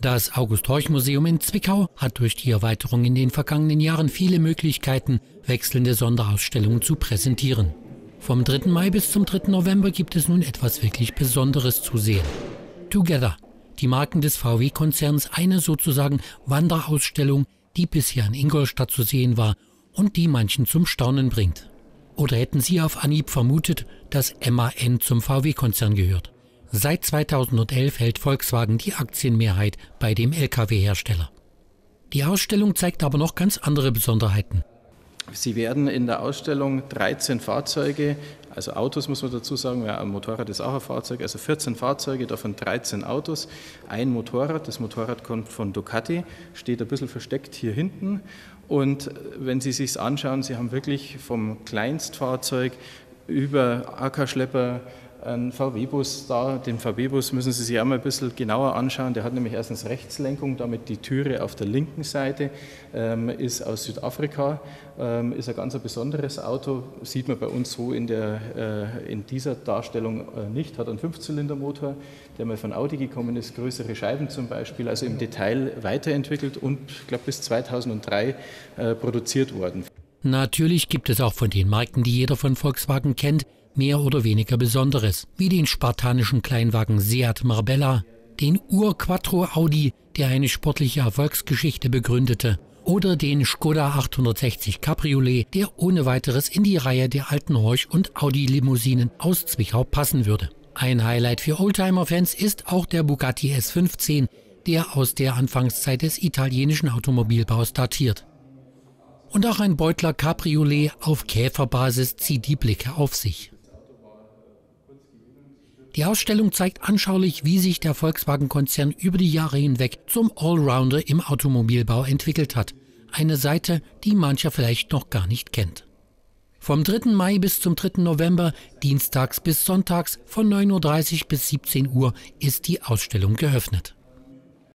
Das August-Horch-Museum in Zwickau hat durch die Erweiterung in den vergangenen Jahren viele Möglichkeiten, wechselnde Sonderausstellungen zu präsentieren. Vom 3. Mai bis zum 3. November gibt es nun etwas wirklich Besonderes zu sehen. Together, die Marken des VW-Konzerns, eine sozusagen Wanderausstellung, die bisher in Ingolstadt zu sehen war und die manchen zum Staunen bringt. Oder hätten Sie auf Anhieb vermutet, dass MAN zum VW-Konzern gehört? Seit 2011 hält Volkswagen die Aktienmehrheit bei dem Lkw-Hersteller. Die Ausstellung zeigt aber noch ganz andere Besonderheiten. Sie werden in der Ausstellung 13 Fahrzeuge, also Autos muss man dazu sagen, ja, ein Motorrad ist auch ein Fahrzeug, also 14 Fahrzeuge, davon 13 Autos, ein Motorrad, das Motorrad kommt von Ducati, steht ein bisschen versteckt hier hinten und wenn Sie sich anschauen, Sie haben wirklich vom Kleinstfahrzeug über Ackerschlepper, ein VW-Bus da. Den VW-Bus müssen Sie sich einmal ein bisschen genauer anschauen. Der hat nämlich erstens Rechtslenkung, damit die Türe auf der linken Seite ähm, ist aus Südafrika, ähm, ist ein ganz ein besonderes Auto, sieht man bei uns so in, der, äh, in dieser Darstellung äh, nicht, hat einen Fünfzylindermotor, der mal von Audi gekommen ist, größere Scheiben zum Beispiel, also im Detail weiterentwickelt und, ich glaube, bis 2003 äh, produziert worden. Natürlich gibt es auch von den Marken, die jeder von Volkswagen kennt, mehr oder weniger Besonderes, wie den spartanischen Kleinwagen Seat Marbella, den Ur-Quattro Audi, der eine sportliche Erfolgsgeschichte begründete, oder den Skoda 860 Cabriolet, der ohne weiteres in die Reihe der alten Horch- und Audi-Limousinen aus Zwickau passen würde. Ein Highlight für Oldtimer-Fans ist auch der Bugatti S15, der aus der Anfangszeit des italienischen Automobilbaus datiert. Und auch ein Beutler Cabriolet auf Käferbasis zieht die Blicke auf sich. Die Ausstellung zeigt anschaulich, wie sich der Volkswagen-Konzern über die Jahre hinweg zum Allrounder im Automobilbau entwickelt hat. Eine Seite, die mancher vielleicht noch gar nicht kennt. Vom 3. Mai bis zum 3. November, dienstags bis sonntags von 9.30 Uhr bis 17 Uhr ist die Ausstellung geöffnet.